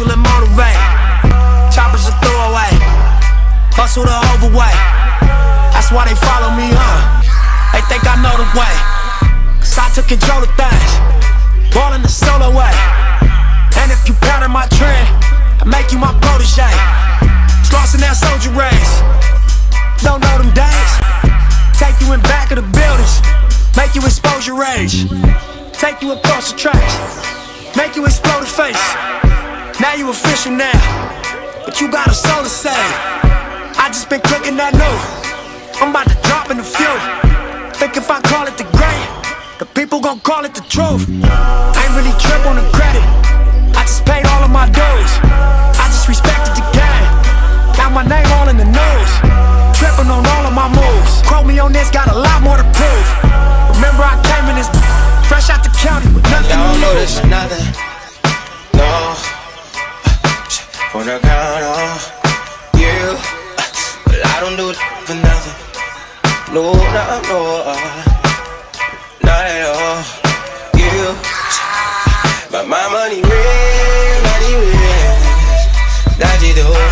Hustle and motivate. Choppers a throwaway. Hustle the overweight. That's why they follow me, huh? They think I know the way. Cause I took control of things. Ballin' the solo way. And if you pattern my trend, I make you my protege. Lost that soldier race. Don't know them days. Take you in back of the buildings. Make you expose your rage. Take you across the tracks. Make you explode the face. Official now. But you got a soul to save. I just been cooking that new. I'm about to drop in the few. Think if I call it the great, the people gon' call it the truth. I ain't really trip on the Wanna count on you But I don't do it for nothing. No, no, no Not at all. You But my money real, money real. That you do